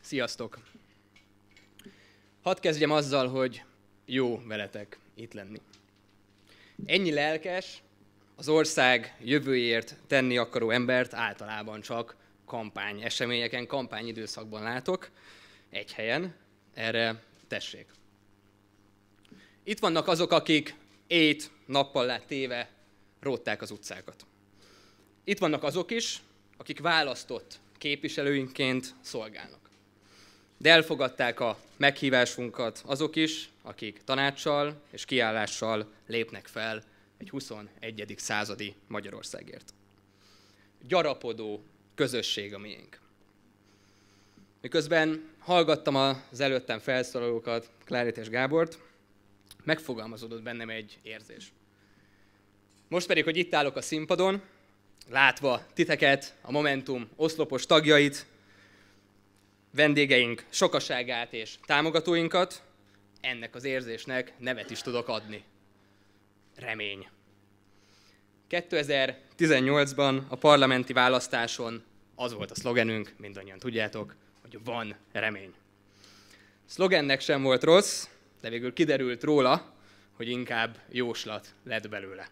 Sziasztok! Hadd kezdjem azzal, hogy jó veletek itt lenni. Ennyi lelkes, az ország jövőjért tenni akaró embert általában csak kampány eseményeken, kampányidőszakban látok, egy helyen, erre tessék. Itt vannak azok, akik ét nappal lát téve rótták az utcákat. Itt vannak azok is, akik választott képviselőinként szolgálnak. De elfogadták a meghívásunkat azok is, akik tanácssal és kiállással lépnek fel egy 21. századi Magyarországért. Gyarapodó közösség a miénk. Miközben hallgattam az előttem felszólalókat, Klárit és Gábort, megfogalmazódott bennem egy érzés. Most pedig, hogy itt állok a színpadon, látva titeket, a Momentum oszlopos tagjait, vendégeink sokaságát és támogatóinkat, ennek az érzésnek nevet is tudok adni. Remény. 2018-ban a parlamenti választáson az volt a szlogenünk, mindannyian tudjátok, hogy van remény. Szlogennek sem volt rossz, de végül kiderült róla, hogy inkább jóslat lett belőle.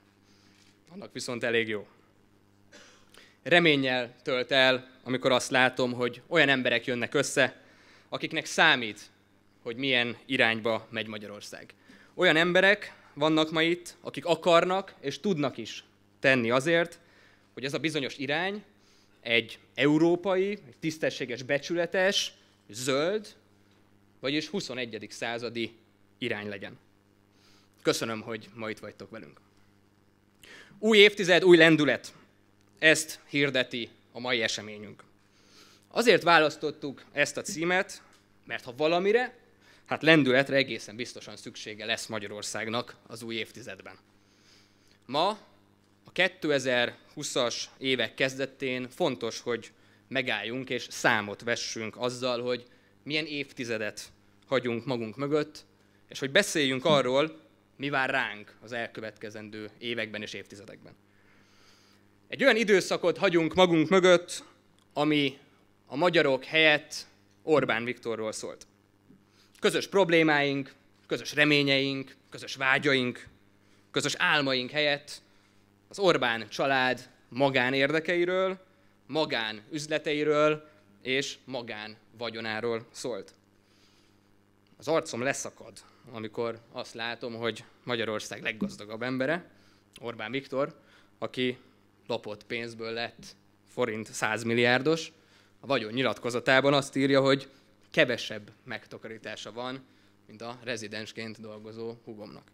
Annak viszont elég jó. Reménnyel tölt el, amikor azt látom, hogy olyan emberek jönnek össze, akiknek számít, hogy milyen irányba megy Magyarország. Olyan emberek vannak ma itt, akik akarnak és tudnak is tenni azért, hogy ez a bizonyos irány egy európai, egy tisztességes, becsületes, zöld, vagyis 21. századi irány legyen. Köszönöm, hogy ma itt vagytok velünk. Új évtized, új lendület. Ezt hirdeti a mai eseményünk. Azért választottuk ezt a címet, mert ha valamire, hát lendületre egészen biztosan szüksége lesz Magyarországnak az új évtizedben. Ma, a 2020-as évek kezdetén fontos, hogy megálljunk és számot vessünk azzal, hogy milyen évtizedet hagyunk magunk mögött, és hogy beszéljünk arról, mi vár ránk az elkövetkezendő években és évtizedekben. Egy olyan időszakot hagyunk magunk mögött, ami a magyarok helyett Orbán Viktorról szólt. Közös problémáink, közös reményeink, közös vágyaink, közös álmaink helyett az Orbán család magán érdekeiről, magán üzleteiről és magán vagyonáról szólt. Az arcom leszakad, amikor azt látom, hogy Magyarország leggazdagabb embere, Orbán Viktor, aki lopott pénzből lett forint 100 milliárdos, a vagyon nyilatkozatában azt írja, hogy kevesebb megtakarítása van, mint a rezidensként dolgozó hugomnak.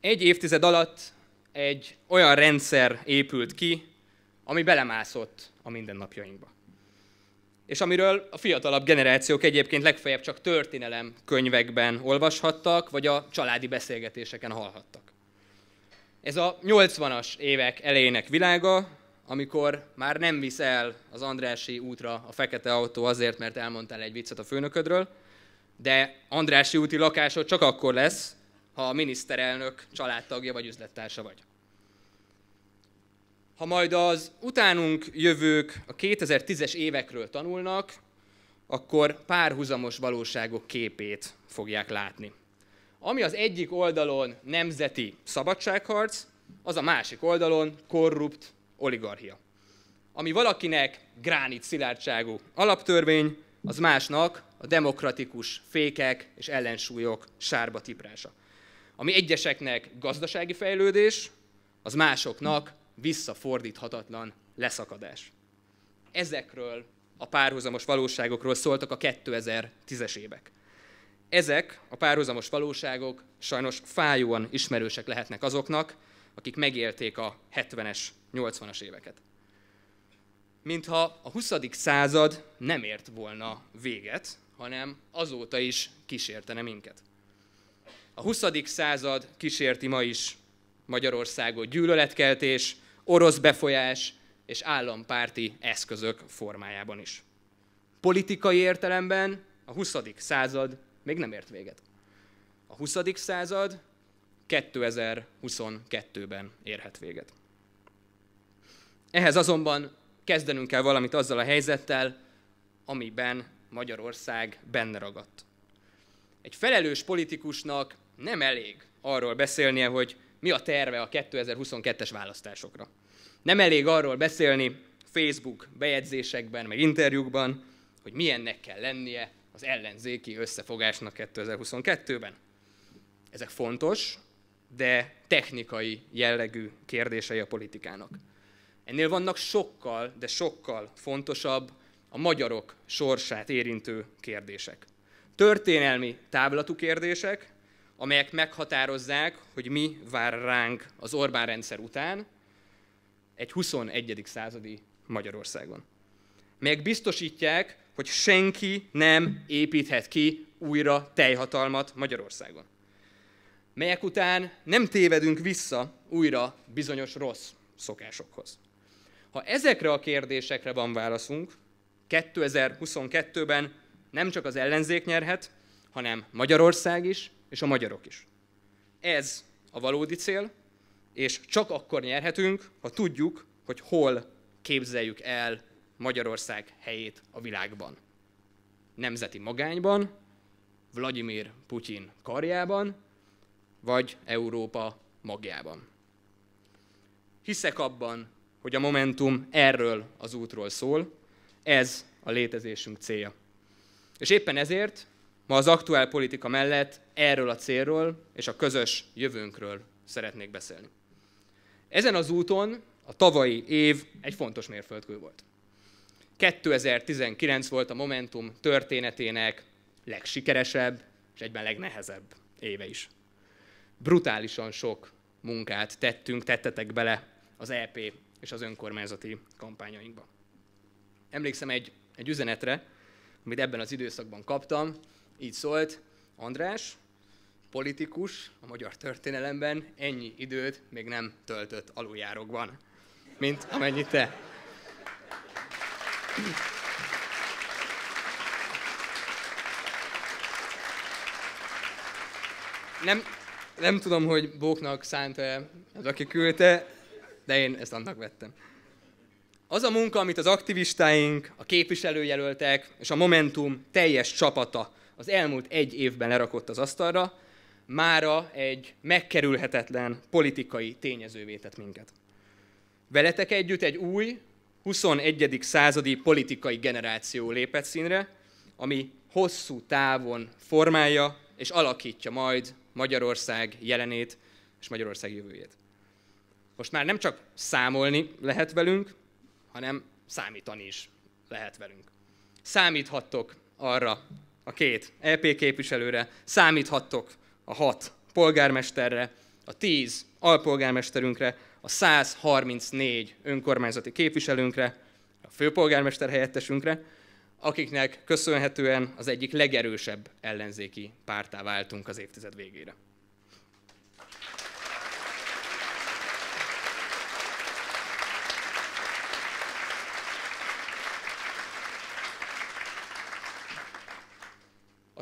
Egy évtized alatt egy olyan rendszer épült ki, ami belemászott a mindennapjainkba. És amiről a fiatalabb generációk egyébként legfeljebb csak történelem könyvekben olvashattak, vagy a családi beszélgetéseken hallhattak. Ez a 80-as évek elejének világa, amikor már nem visz el az Andrási útra a fekete autó azért, mert elmondtál egy viccet a főnöködről, de Andrási úti lakásod csak akkor lesz, ha a miniszterelnök családtagja vagy üzlettársa vagy. Ha majd az utánunk jövők a 2010-es évekről tanulnak, akkor párhuzamos valóságok képét fogják látni. Ami az egyik oldalon nemzeti szabadságharc, az a másik oldalon korrupt oligarchia. Ami valakinek gránit szilárdságú alaptörvény, az másnak a demokratikus fékek és ellensúlyok sárba tiprása. Ami egyeseknek gazdasági fejlődés, az másoknak visszafordíthatatlan leszakadás. Ezekről a párhuzamos valóságokról szóltak a 2010-es évek. Ezek a párhuzamos valóságok sajnos fájóan ismerősek lehetnek azoknak, akik megélték a 70-es, 80-as éveket. Mintha a 20. század nem ért volna véget, hanem azóta is kísértene minket. A 20. század kísérti ma is Magyarországot gyűlöletkeltés, orosz befolyás és állampárti eszközök formájában is. Politikai értelemben a 20. század még nem ért véget. A 20. század 2022-ben érhet véget. Ehhez azonban kezdenünk kell valamit azzal a helyzettel, amiben Magyarország benne ragadt. Egy felelős politikusnak nem elég arról beszélnie, hogy mi a terve a 2022-es választásokra. Nem elég arról beszélni Facebook bejegyzésekben, meg interjúkban, hogy milyennek kell lennie az ellenzéki összefogásnak 2022-ben. Ezek fontos, de technikai jellegű kérdései a politikának. Ennél vannak sokkal, de sokkal fontosabb a magyarok sorsát érintő kérdések. Történelmi távlatú kérdések, amelyek meghatározzák, hogy mi vár ránk az Orbán rendszer után egy 21. századi Magyarországon. Melyek biztosítják, hogy senki nem építhet ki újra teljhatalmat Magyarországon. Melyek után nem tévedünk vissza újra bizonyos rossz szokásokhoz. Ha ezekre a kérdésekre van válaszunk, 2022-ben nem csak az ellenzék nyerhet, hanem Magyarország is, és a magyarok is. Ez a valódi cél, és csak akkor nyerhetünk, ha tudjuk, hogy hol képzeljük el Magyarország helyét a világban. Nemzeti magányban, Vladimir Putyin karjában, vagy Európa magjában. Hiszek abban, hogy a Momentum erről az útról szól, ez a létezésünk célja. És éppen ezért ma az aktuál politika mellett erről a célról és a közös jövőnkről szeretnék beszélni. Ezen az úton a tavalyi év egy fontos mérföldkő volt. 2019 volt a Momentum történetének legsikeresebb és egyben legnehezebb éve is. Brutálisan sok munkát tettünk, tettetek bele az EP és az önkormányzati kampányainkba. Emlékszem egy, egy üzenetre, amit ebben az időszakban kaptam, így szólt, András, politikus a magyar történelemben ennyi időt még nem töltött aluljárokban, mint amennyit te. Nem, nem tudom, hogy Bóknak szánta az, aki küldte, de én ezt annak vettem. Az a munka, amit az aktivistáink, a képviselőjelöltek és a Momentum teljes csapata az elmúlt egy évben lerakott az asztalra, mára egy megkerülhetetlen politikai tényezővé tett minket. Veletek együtt egy új, 21. századi politikai generáció lépett színre, ami hosszú távon formálja és alakítja majd Magyarország jelenét és Magyarország jövőjét. Most már nem csak számolni lehet velünk, hanem számítani is lehet velünk. Számíthattok arra a két EP képviselőre, számíthattok a hat polgármesterre, a tíz alpolgármesterünkre, a 134 önkormányzati képviselőnkre, a főpolgármester helyettesünkre, akiknek köszönhetően az egyik legerősebb ellenzéki pártá váltunk az évtized végére.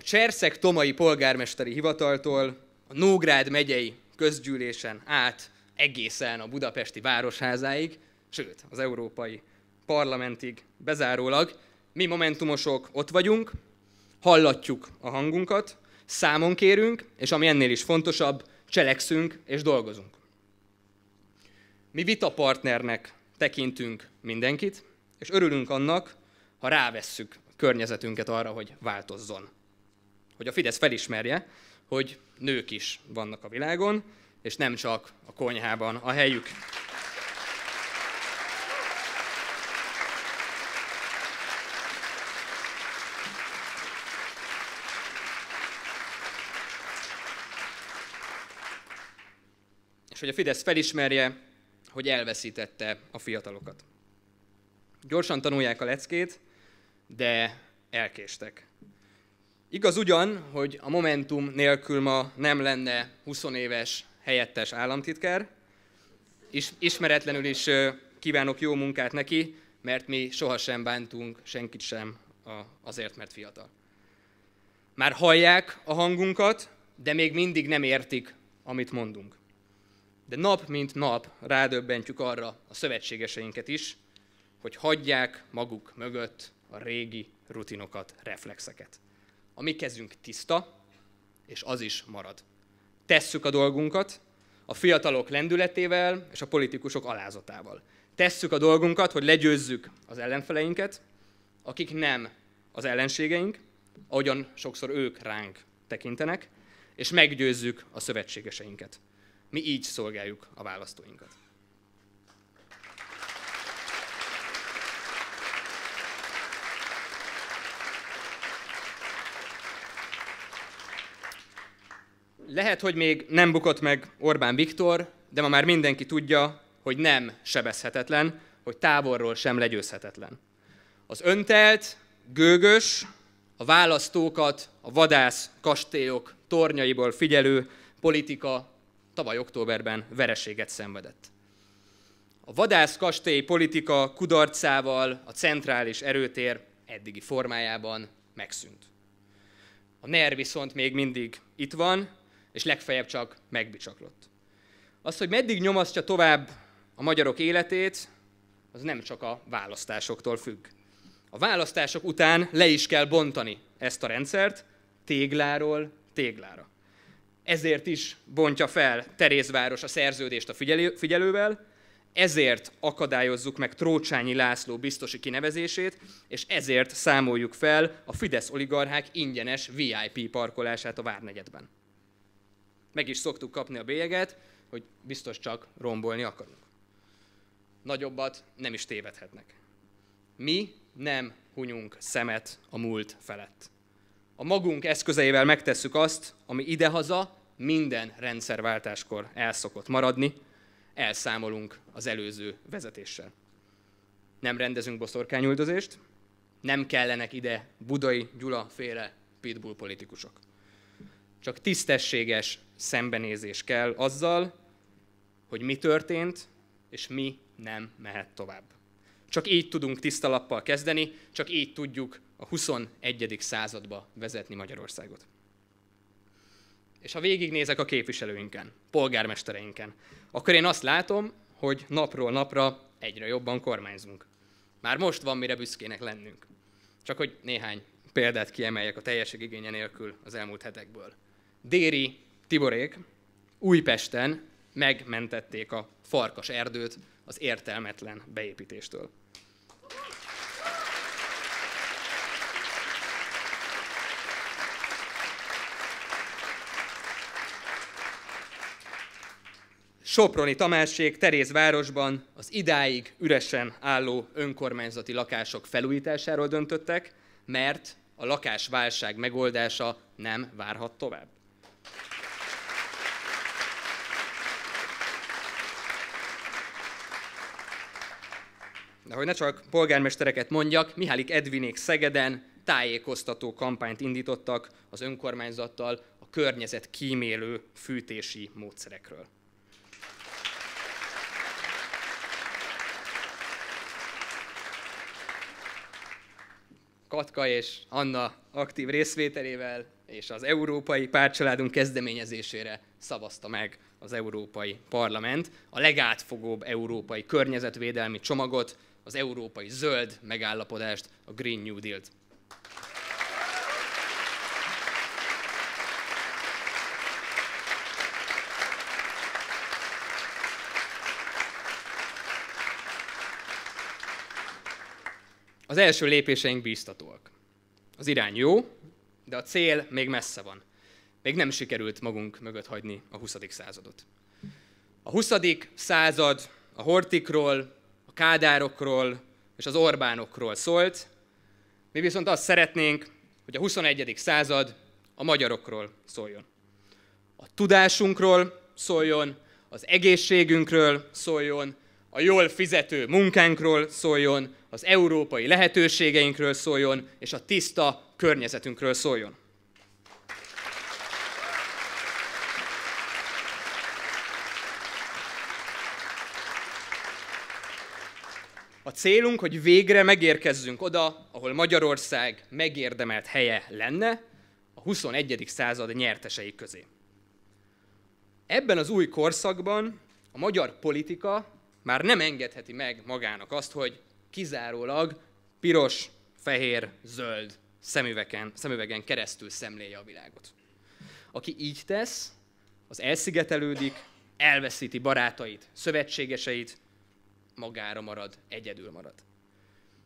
A Cserszeg Tomai polgármesteri hivataltól a Nógrád megyei közgyűlésen át egészen a budapesti városházáig, sőt, az európai parlamentig bezárólag mi momentumosok ott vagyunk, hallatjuk a hangunkat, számon kérünk, és ami ennél is fontosabb, cselekszünk és dolgozunk. Mi vitapartnernek tekintünk mindenkit, és örülünk annak, ha rávesszük környezetünket arra, hogy változzon. Hogy a Fidesz felismerje, hogy nők is vannak a világon, és nem csak a konyhában a helyük. és hogy a Fidesz felismerje, hogy elveszítette a fiatalokat. Gyorsan tanulják a leckét, de elkéstek. Igaz ugyan, hogy a Momentum nélkül ma nem lenne 20 éves helyettes államtitkár, és ismeretlenül is kívánok jó munkát neki, mert mi sohasem bántunk senkit sem azért, mert fiatal. Már hallják a hangunkat, de még mindig nem értik, amit mondunk. De nap mint nap rádöbbentjük arra a szövetségeseinket is, hogy hagyják maguk mögött a régi rutinokat, reflexeket. A mi kezünk tiszta, és az is marad. Tesszük a dolgunkat, a fiatalok lendületével és a politikusok alázatával. Tesszük a dolgunkat, hogy legyőzzük az ellenfeleinket, akik nem az ellenségeink, ahogyan sokszor ők ránk tekintenek, és meggyőzzük a szövetségeseinket. Mi így szolgáljuk a választóinkat. Lehet, hogy még nem bukott meg Orbán Viktor, de ma már mindenki tudja, hogy nem sebezhetetlen, hogy távolról sem legyőzhetetlen. Az öntelt, gőgös, a választókat a vadász kastélyok tornyaiból figyelő politika tavaly októberben vereséget szenvedett. A vadász kastély politika kudarcával a centrális erőtér eddigi formájában megszűnt. A NER viszont még mindig itt van, és legfeljebb csak megbicsaklott. Az, hogy meddig nyomasztja tovább a magyarok életét, az nem csak a választásoktól függ. A választások után le is kell bontani ezt a rendszert tégláról téglára. Ezért is bontja fel Terézváros a szerződést a figyelő, figyelővel, ezért akadályozzuk meg Trócsányi László biztosi kinevezését, és ezért számoljuk fel a Fidesz oligarchák ingyenes VIP parkolását a Várnegyedben. Meg is szoktuk kapni a bélyeget, hogy biztos csak rombolni akarunk. Nagyobbat nem is tévedhetnek. Mi nem hunyunk szemet a múlt felett. A magunk eszközeivel megtesszük azt, ami idehaza minden rendszerváltáskor elszokott maradni, elszámolunk az előző vezetéssel. Nem rendezünk boszorkányüldözést, nem kellenek ide Budai Gyula féle pitbull politikusok. Csak tisztességes szembenézés kell azzal, hogy mi történt, és mi nem mehet tovább. Csak így tudunk tiszta lappal kezdeni, csak így tudjuk a 21. századba vezetni Magyarországot. És ha végignézek a képviselőinken, polgármestereinken, akkor én azt látom, hogy napról napra egyre jobban kormányzunk. Már most van mire büszkének lennünk. Csak hogy néhány példát kiemeljek a teljesség igénye nélkül az elmúlt hetekből. Déri Tiborék Újpesten megmentették a farkas erdőt az értelmetlen beépítéstől. Soproni Tamásség Terézvárosban az idáig üresen álló önkormányzati lakások felújításáról döntöttek, mert a lakásválság megoldása nem várhat tovább. De hogy ne csak polgármestereket mondjak, Mihálik Edvinék Szegeden tájékoztató kampányt indítottak az önkormányzattal a környezet kímélő fűtési módszerekről. Katka és Anna aktív részvételével és az Európai Pártcsaládunk kezdeményezésére szavazta meg az Európai Parlament a legátfogóbb európai környezetvédelmi csomagot, az európai zöld megállapodást, a Green New Deal-t. Az első lépéseink bíztatóak. Az irány jó, de a cél még messze van. Még nem sikerült magunk mögött hagyni a 20. századot. A 20. század a hortikról, kádárokról és az Orbánokról szólt, mi viszont azt szeretnénk, hogy a 21. század a magyarokról szóljon. A tudásunkról szóljon, az egészségünkről szóljon, a jól fizető munkánkról szóljon, az európai lehetőségeinkről szóljon, és a tiszta környezetünkről szóljon. A célunk, hogy végre megérkezzünk oda, ahol Magyarország megérdemelt helye lenne, a 21. század nyertesei közé. Ebben az új korszakban a magyar politika már nem engedheti meg magának azt, hogy kizárólag piros, fehér, zöld szemüvegen, szemüvegen keresztül szemléje a világot. Aki így tesz, az elszigetelődik, elveszíti barátait, szövetségeseit, magára marad, egyedül marad.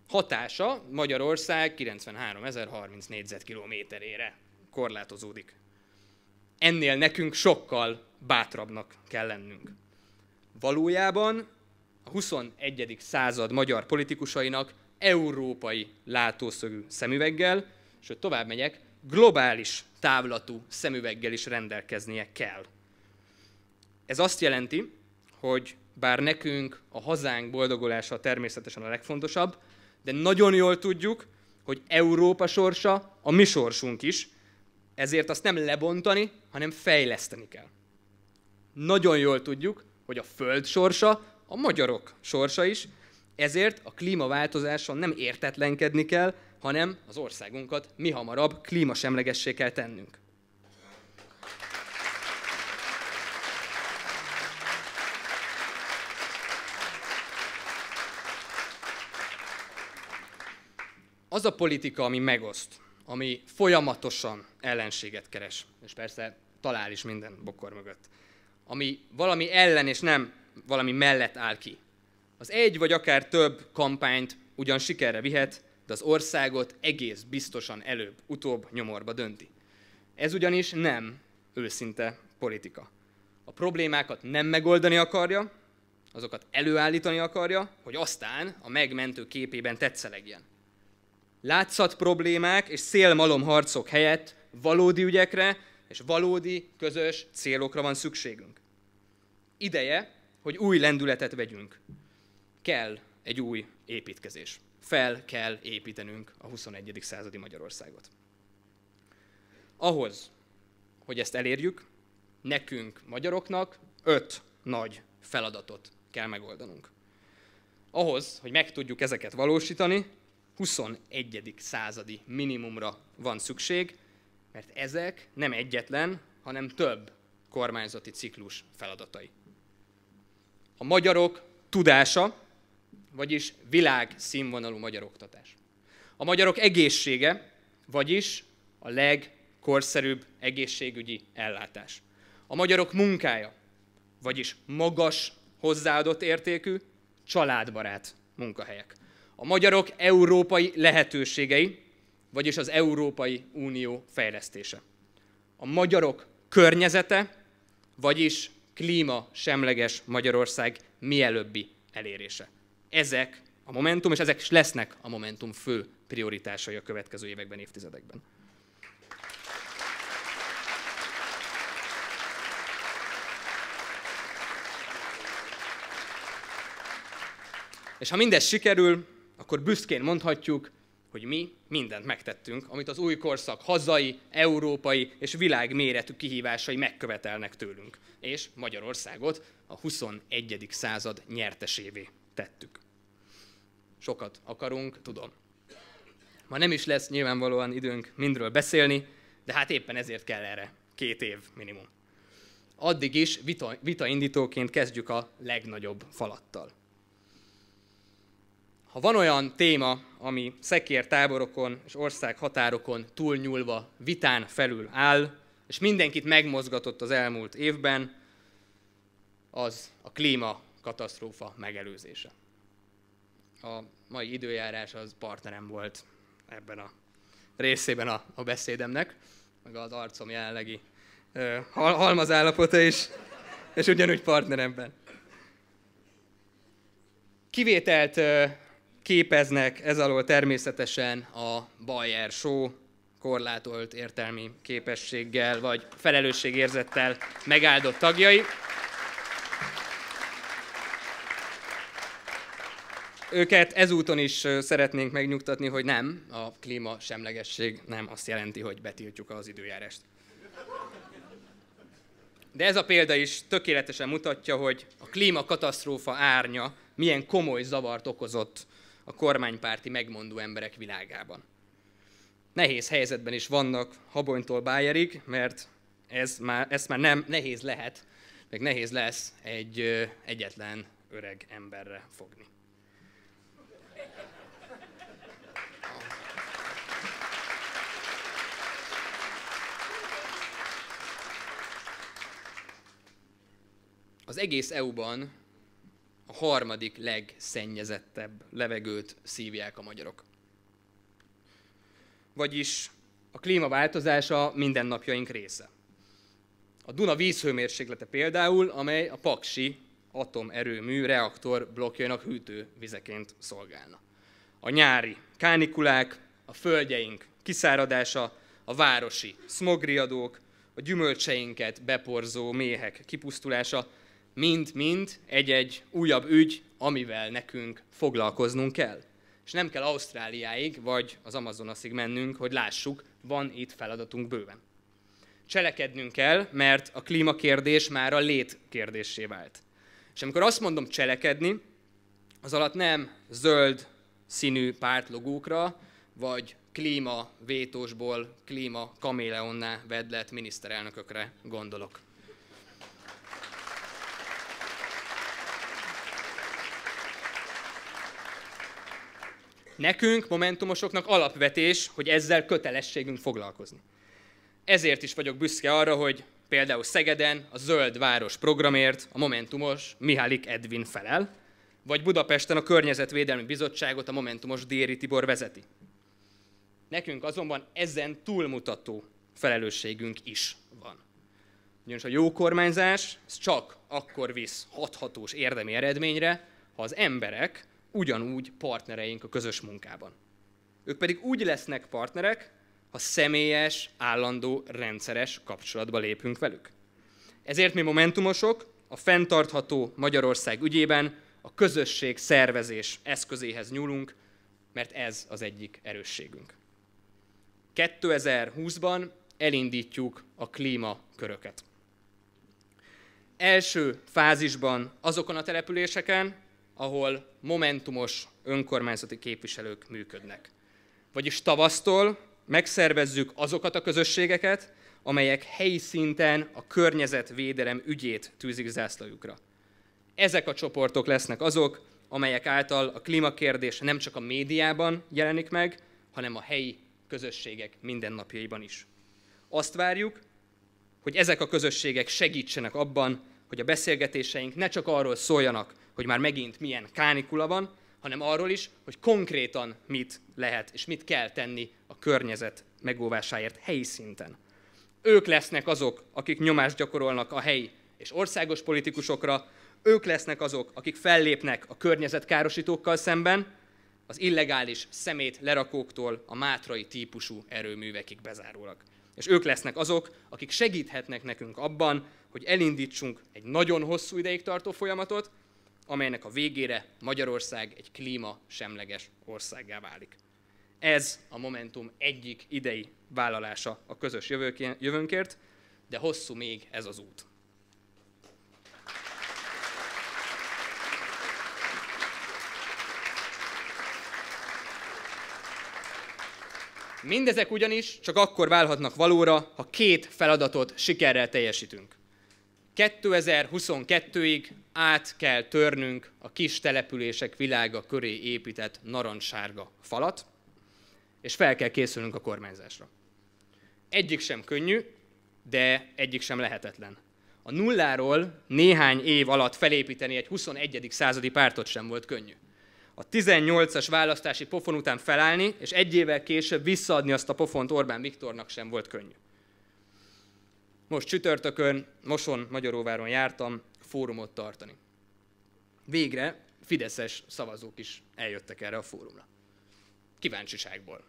Hatása Magyarország 93.030 négyzetkilométerére korlátozódik. Ennél nekünk sokkal bátrabbnak kell lennünk. Valójában a 21. század magyar politikusainak európai látószögű szemüveggel, sőt tovább megyek, globális távlatú szemüveggel is rendelkeznie kell. Ez azt jelenti, hogy bár nekünk a hazánk boldogulása természetesen a legfontosabb, de nagyon jól tudjuk, hogy Európa sorsa a mi sorsunk is, ezért azt nem lebontani, hanem fejleszteni kell. Nagyon jól tudjuk, hogy a Föld sorsa a magyarok sorsa is, ezért a klímaváltozáson nem értetlenkedni kell, hanem az országunkat mi hamarabb klímasemlegessé kell tennünk. Az a politika, ami megoszt, ami folyamatosan ellenséget keres, és persze talál is minden bokor mögött, ami valami ellen és nem valami mellett áll ki. Az egy vagy akár több kampányt ugyan sikerre vihet, de az országot egész biztosan előbb-utóbb nyomorba dönti. Ez ugyanis nem őszinte politika. A problémákat nem megoldani akarja, azokat előállítani akarja, hogy aztán a megmentő képében tetszelegjen. Látszat problémák és szélmalom harcok helyett valódi ügyekre és valódi közös célokra van szükségünk. Ideje, hogy új lendületet vegyünk. Kell egy új építkezés. Fel kell építenünk a 21. századi Magyarországot. Ahhoz, hogy ezt elérjük, nekünk, magyaroknak öt nagy feladatot kell megoldanunk. Ahhoz, hogy meg tudjuk ezeket valósítani, 21. századi minimumra van szükség, mert ezek nem egyetlen, hanem több kormányzati ciklus feladatai. A magyarok tudása, vagyis világ színvonalú magyar oktatás. A magyarok egészsége, vagyis a legkorszerűbb egészségügyi ellátás. A magyarok munkája, vagyis magas, hozzáadott értékű, családbarát munkahelyek. A magyarok európai lehetőségei, vagyis az Európai Unió fejlesztése. A magyarok környezete, vagyis klíma semleges Magyarország mielőbbi elérése. Ezek a Momentum, és ezek lesznek a Momentum fő prioritásai a következő években, évtizedekben. És ha mindez sikerül, akkor büszkén mondhatjuk, hogy mi mindent megtettünk, amit az új korszak hazai, európai és világméretű kihívásai megkövetelnek tőlünk. És Magyarországot a 21. század nyertesévé tettük. Sokat akarunk, tudom. Ma nem is lesz nyilvánvalóan időnk mindről beszélni, de hát éppen ezért kell erre két év minimum. Addig is vita, vitaindítóként kezdjük a legnagyobb falattal. Ha van olyan téma, ami szekér táborokon és ország határokon túlnyúlva vitán felül áll, és mindenkit megmozgatott az elmúlt évben, az a klíma katasztrófa megelőzése. A mai időjárás az partnerem volt ebben a részében a, a beszédemnek, meg az arcom jelenlegi ö, halmazállapota is, és ugyanúgy partneremben. Kivételt képeznek ez alól természetesen a Bayer Show korlátolt értelmi képességgel vagy felelősségérzettel megáldott tagjai. Őket ezúton is szeretnénk megnyugtatni, hogy nem, a klíma semlegesség nem azt jelenti, hogy betiltjuk az időjárást. De ez a példa is tökéletesen mutatja, hogy a klímakatasztrófa árnya milyen komoly zavart okozott a kormánypárti megmondó emberek világában. Nehéz helyzetben is vannak Habonytól Bájerig, mert ez már, ezt már nem nehéz lehet, meg nehéz lesz egy ö, egyetlen öreg emberre fogni. Az egész EU-ban a harmadik legszennyezettebb levegőt szívják a magyarok. Vagyis a klímaváltozása mindennapjaink része. A Duna vízhőmérséklete például, amely a Paksi atomerőmű reaktor blokkjainak hűtővizeként szolgálna. A nyári kánikulák, a földjeink kiszáradása, a városi smogriadók, a gyümölcseinket beporzó méhek kipusztulása, mind-mind egy-egy újabb ügy, amivel nekünk foglalkoznunk kell. És nem kell Ausztráliáig vagy az Amazonasig mennünk, hogy lássuk, van itt feladatunk bőven. Cselekednünk kell, mert a klímakérdés már a lét kérdésé vált. És amikor azt mondom cselekedni, az alatt nem zöld színű pártlogókra, vagy klíma vétósból klíma kaméleonná vedlet miniszterelnökökre gondolok. Nekünk, momentumosoknak alapvetés, hogy ezzel kötelességünk foglalkozni. Ezért is vagyok büszke arra, hogy például Szegeden a Zöld Város programért a Momentumos Mihálik Edvin felel, vagy Budapesten a Környezetvédelmi Bizottságot a Momentumos Déri Tibor vezeti. Nekünk azonban ezen túlmutató felelősségünk is van. Ugyanis a jó kormányzás csak akkor visz hathatós érdemi eredményre, ha az emberek ugyanúgy partnereink a közös munkában. Ők pedig úgy lesznek partnerek, ha személyes, állandó, rendszeres kapcsolatba lépünk velük. Ezért mi momentumosok a fenntartható Magyarország ügyében a közösség szervezés eszközéhez nyúlunk, mert ez az egyik erősségünk. 2020-ban elindítjuk a klímaköröket. Első fázisban azokon a településeken, ahol momentumos önkormányzati képviselők működnek. Vagyis tavasztól megszervezzük azokat a közösségeket, amelyek helyi szinten a környezetvédelem ügyét tűzik zászlajukra. Ezek a csoportok lesznek azok, amelyek által a klímakérdés nem csak a médiában jelenik meg, hanem a helyi közösségek mindennapjaiban is. Azt várjuk, hogy ezek a közösségek segítsenek abban, hogy a beszélgetéseink ne csak arról szóljanak, hogy már megint milyen kánikula van, hanem arról is, hogy konkrétan mit lehet és mit kell tenni a környezet megóvásáért helyi szinten. Ők lesznek azok, akik nyomást gyakorolnak a helyi és országos politikusokra, ők lesznek azok, akik fellépnek a környezetkárosítókkal szemben, az illegális szemét lerakóktól a mátrai típusú erőművekig bezárólag. És ők lesznek azok, akik segíthetnek nekünk abban, hogy elindítsunk egy nagyon hosszú ideig tartó folyamatot, amelynek a végére Magyarország egy klíma semleges országgá válik. Ez a Momentum egyik idei vállalása a közös jövőnkért, de hosszú még ez az út. Mindezek ugyanis csak akkor válhatnak valóra, ha két feladatot sikerrel teljesítünk. 2022-ig át kell törnünk a kis települések világa köré épített narancssárga falat, és fel kell készülnünk a kormányzásra. Egyik sem könnyű, de egyik sem lehetetlen. A nulláról néhány év alatt felépíteni egy 21. századi pártot sem volt könnyű. A 18-as választási pofon után felállni, és egy évvel később visszaadni azt a pofont Orbán Viktornak sem volt könnyű. Most csütörtökön Moson Magyaróváron jártam fórumot tartani. Végre fideszes szavazók is eljöttek erre a fórumra. Kíváncsiságból.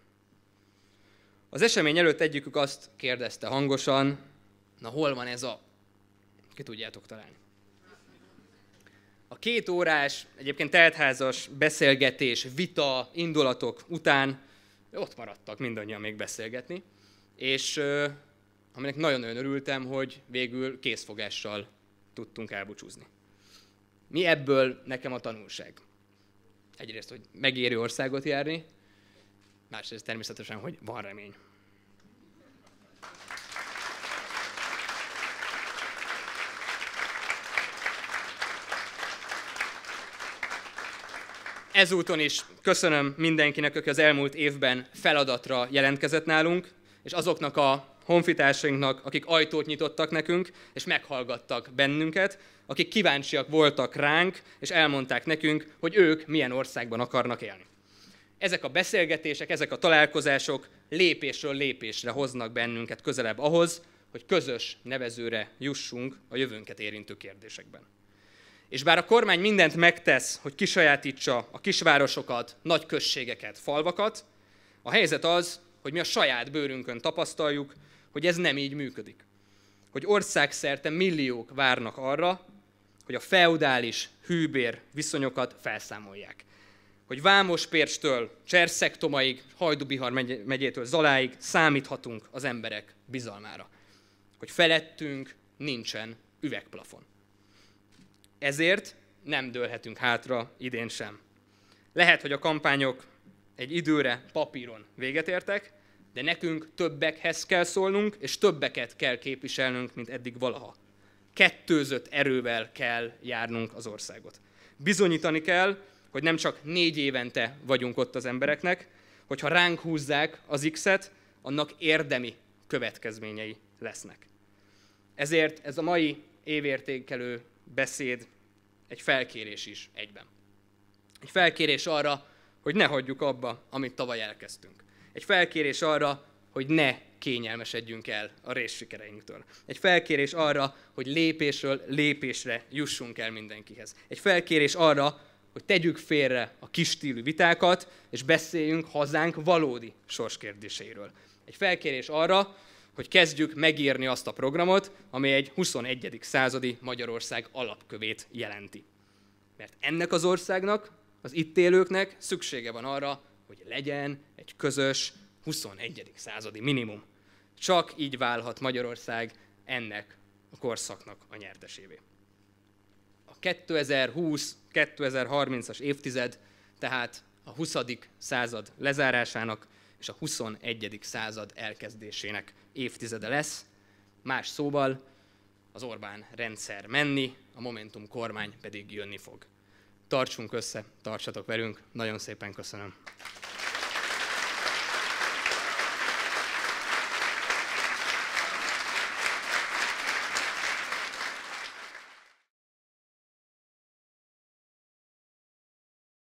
Az esemény előtt egyikük azt kérdezte hangosan, na hol van ez a... Ki tudjátok találni. A két órás, egyébként teltházas beszélgetés, vita, indulatok után ott maradtak mindannyian még beszélgetni, és aminek nagyon-nagyon örültem, hogy végül készfogással tudtunk elbúcsúzni. Mi ebből nekem a tanulság? Egyrészt, hogy megéri országot járni, másrészt természetesen, hogy van remény. Ezúton is köszönöm mindenkinek, aki az elmúlt évben feladatra jelentkezett nálunk, és azoknak a honfitársainknak, akik ajtót nyitottak nekünk, és meghallgattak bennünket, akik kíváncsiak voltak ránk, és elmondták nekünk, hogy ők milyen országban akarnak élni. Ezek a beszélgetések, ezek a találkozások lépésről lépésre hoznak bennünket közelebb ahhoz, hogy közös nevezőre jussunk a jövőnket érintő kérdésekben. És bár a kormány mindent megtesz, hogy kisajátítsa a kisvárosokat, nagy községeket, falvakat, a helyzet az, hogy mi a saját bőrünkön tapasztaljuk, hogy ez nem így működik. Hogy országszerte milliók várnak arra, hogy a feudális hűbér viszonyokat felszámolják. Hogy Vámos Pérstől, Cserszektomaig, Hajdubihar megyétől Zaláig számíthatunk az emberek bizalmára. Hogy felettünk nincsen üvegplafon. Ezért nem dőlhetünk hátra idén sem. Lehet, hogy a kampányok egy időre papíron véget értek, de nekünk többekhez kell szólnunk, és többeket kell képviselnünk, mint eddig valaha. Kettőzött erővel kell járnunk az országot. Bizonyítani kell, hogy nem csak négy évente vagyunk ott az embereknek, hogyha ránk húzzák az X-et, annak érdemi következményei lesznek. Ezért ez a mai évértékelő beszéd egy felkérés is egyben. Egy felkérés arra, hogy ne hagyjuk abba, amit tavaly elkezdtünk. Egy felkérés arra, hogy ne kényelmesedjünk el a részsikereinktől. Egy felkérés arra, hogy lépésről lépésre jussunk el mindenkihez. Egy felkérés arra, hogy tegyük félre a kis stílű vitákat, és beszéljünk hazánk valódi sorskérdéseiről. Egy felkérés arra, hogy kezdjük megírni azt a programot, ami egy 21. századi Magyarország alapkövét jelenti. Mert ennek az országnak, az itt élőknek szüksége van arra, hogy legyen egy közös 21. századi minimum. Csak így válhat Magyarország ennek a korszaknak a nyertesévé. A 2020-2030-as évtized tehát a 20. század lezárásának és a 21. század elkezdésének évtizede lesz. Más szóval az Orbán rendszer menni, a Momentum kormány pedig jönni fog. Tartsunk össze, tartsatok velünk, nagyon szépen köszönöm.